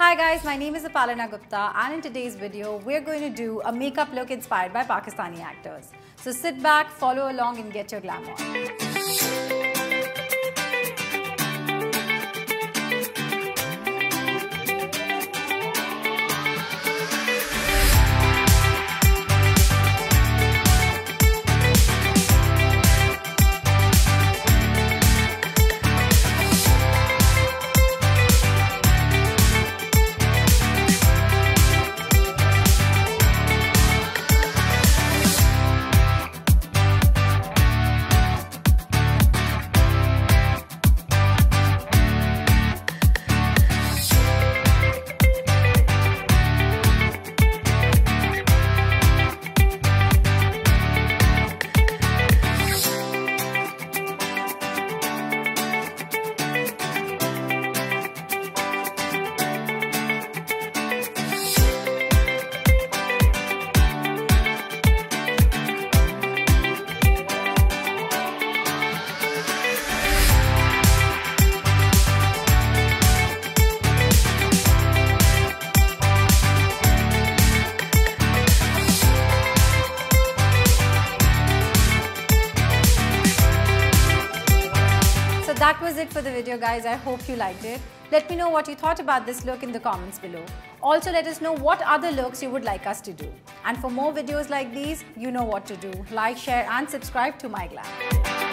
Hi guys, my name is Upalina Gupta and in today's video, we're going to do a makeup look inspired by Pakistani actors. So sit back, follow along and get your glam on. That was it for the video guys. I hope you liked it. Let me know what you thought about this look in the comments below. Also let us know what other looks you would like us to do. And for more videos like these, you know what to do. Like, share and subscribe to MyGlamm.